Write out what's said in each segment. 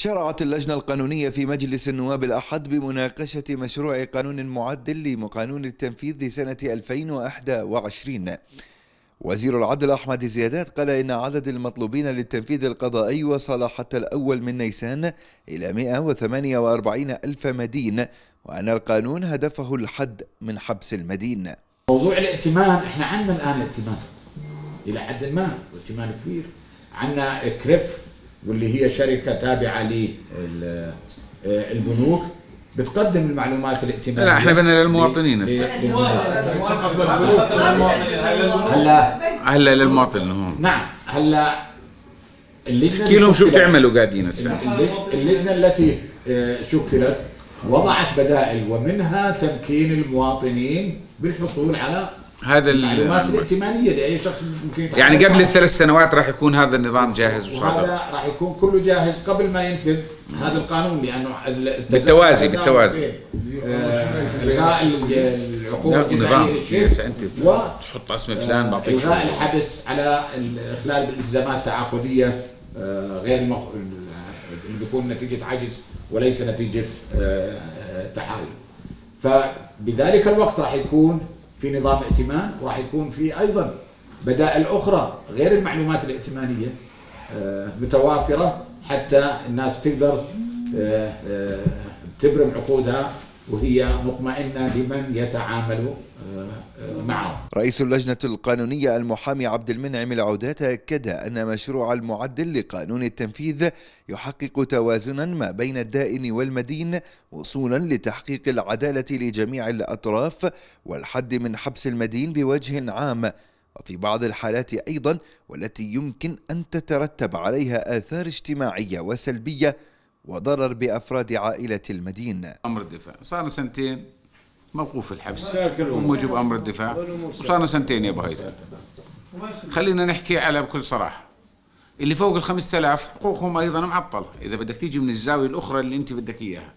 شرعت اللجنة القانونية في مجلس النواب الأحد بمناقشة مشروع قانون معدل لقانون التنفيذ لسنة 2021 وزير العدل أحمد زيادات قال إن عدد المطلوبين للتنفيذ القضائي وصل حتى الأول من نيسان إلى 148 ألف مدين وأن القانون هدفه الحد من حبس المدين. موضوع الائتمان إحنا عندنا الآن ائتمان إلى حد ما ائتمان كبير. عندنا كريف واللي هي شركة تابعة للبنوك بتقدم المعلومات الائتمانيه لا إحنا بدنا للمواطنين هسه. هلا. هلا للمواطن هون. نعم. هلا اللجنة احكي لهم شو بتعملوا قاعدين هسه. اللج- اللجنة التي آه، شكلت وضعت بدائل ومنها تمكين المواطنين بالحصول على هذا المعلومات ال... الائتمانية لأي شخص ممكن يعني قبل. الثلاث سنوات راح يكون هذا النظام جاهز وصادر وهذا راح يكون كله جاهز قبل ما ينفذ هذا القانون لأنه ال- بالتوازي- بالتوازي. آه، الغاء ال- العقوبه الجزائية أنت تحط اسم فلان بعطيك الغاء الحبس على الإخلال بالالتزامات التعاقدية آه، غير المخ... اللي بيكون نتيجة عجز وليس نتيجة آه، تحايل. فبذلك الوقت راح يكون في نظام ائتمان وراح يكون في أيضا بدائل أخرى غير المعلومات الائتمانية آه، متوافرة حتى الناس تقدر آه، آه، تبرم عقودها وهي مطمئنة لمن يتعامل آه، معهم. رئيس اللجنة القانونية المحامي عبد المنعم العودات أكد أن مشروع المعدل لقانون التنفيذ يحقق توازنا ما بين الدائن والمدين وصولا لتحقيق العدالة لجميع الأطراف والحد من حبس المدين بوجه عام وفي بعض الحالات أيضا والتي يمكن أن تترتب عليها آثار اجتماعية وسلبية وضرر بأفراد عائلة المدين. أمر الدفاع. صار سنتين موقوف الحبس. وموجب أمر الدفاع. وصارنا سنتين يا ابو هيثم خلينا نحكي على بكل صراحة. اللي فوق ال 5000 حقوقهم أيضا معطله إذا بدك تيجي من الزاوية الأخرى اللي أنت بدك إياها.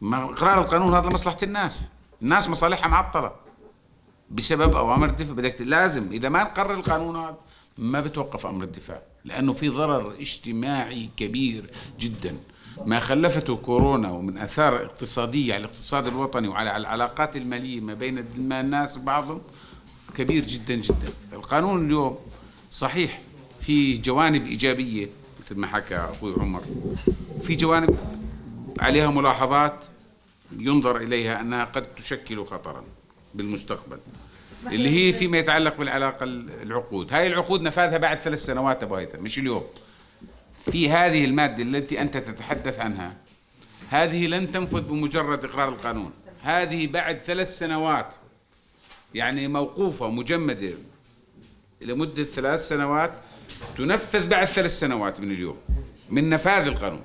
ما اقرار القانون هذا لمصلحة الناس. الناس مصالحها معطلة. بسبب اوامر الدفاع. بدك ت- لازم. إذا ما نقرر القانون هذا ما بتوقف أمر الدفاع. لأنه في ضرر اجتماعي كبير جدا. ما خلفته كورونا ومن آثار اقتصادية على الاقتصاد الوطني وعلى العلاقات المالية ما بين الناس وبعضهم كبير جدا جدا. القانون اليوم صحيح في جوانب إيجابية مثل ما حكى أخوي عمر. في جوانب عليها ملاحظات ينظر إليها أنها قد تشكل خطرا بالمستقبل اللي هي فيما يتعلق بالعلاقة العقود. هاي العقود نفاذها بعد ثلاث سنوات أبو هيثم مش اليوم. في هذه المادة التي أنت تتحدث عنها. هذه لن تنفذ بمجرد إقرار القانون. هذه بعد ثلاث سنوات يعني موقوفة مجمدة لمدة ثلاث سنوات تنفذ بعد ثلاث سنوات من اليوم من نفاذ القانون.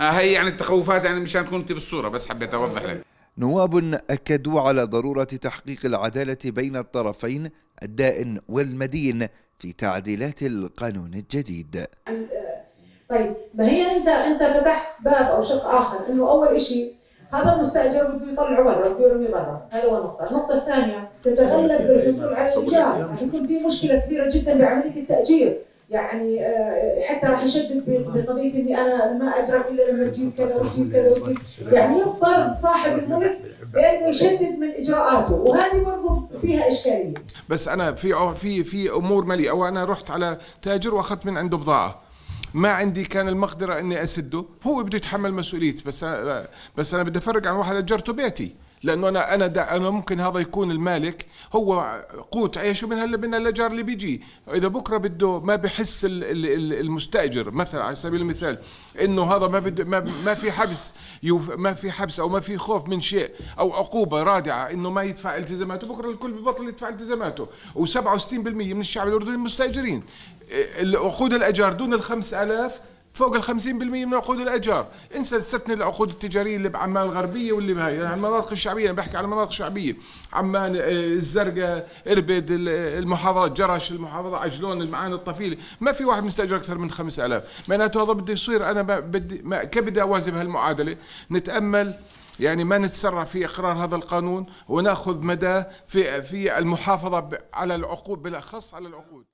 آه هي يعني التخوفات يعني مشان تكون أنت بالصورة بس حبيت أوضح لك. نواب أكدوا على ضرورة تحقيق العدالة بين الطرفين الدائن والمدين في تعديلات القانون الجديد. طيب ما هي انت انت فتحت باب أو شق آخر انه اول شيء هذا المستأجر بده يطلعه برا بده يرمي برا. هذا هو النقطه، النقطة الثانية تتغلب بالحصول على الإيجار. رح يكون في مشكلة كبيرة جدا بعملية التأجير. يعني آه، حتى راح يشدد بقضية إني أنا ما اجرب إلا لما تجيب كذا وتجيب كذا وتجيب يعني يضطر صاحب الملك بأنه يشدد من إجراءاته وهذه برضه فيها إشكالية. بس أنا في في في أمور ماليه أو أنا رحت على تاجر وأخذت من عنده بضاعة. ما عندي كان المقدرة إني أسده. هو بده يتحمل مسؤوليته بس أنا بس أنا بدي أفرق عن واحد أجرته بيتي. لأنه أنا أنا دا أنا ممكن هذا يكون المالك هو قوت عيشه من هلا من الاجار اللي بيجي. إذا بكرة بده ما بحس ال- ال- ال- المستأجر مثلا على سبيل المثال إنه هذا ما بده ما, ما في حبس ما في حبس أو ما في خوف من شيء أو عقوبة رادعة إنه ما يدفع التزاماته. بكرة الكل ببطل يدفع التزاماته. و67% من الشعب الأردني مستاجرين إيه، عقود الاجار دون ال 5000 فوق ال 50% من عقود الأجار، انسى استثني العقود التجارية اللي بعمان الغربيه واللي بهاي، يعني المناطق الشعبية أنا بحكي عن المناطق الشعبية، عمان آه، الزرقاء، إربد، ال- المحافظات جرش، المحافظة عجلون، المعاني الطفيله، ما في واحد مستأجر أكثر من 5000 معناته هذا بده يصير. أنا بدي كيف بدي اوازن بهالمعادله؟ نتأمل يعني ما نتسرع في إقرار هذا القانون ونأخذ مدى في في المحافظة على العقود بالأخص على العقود.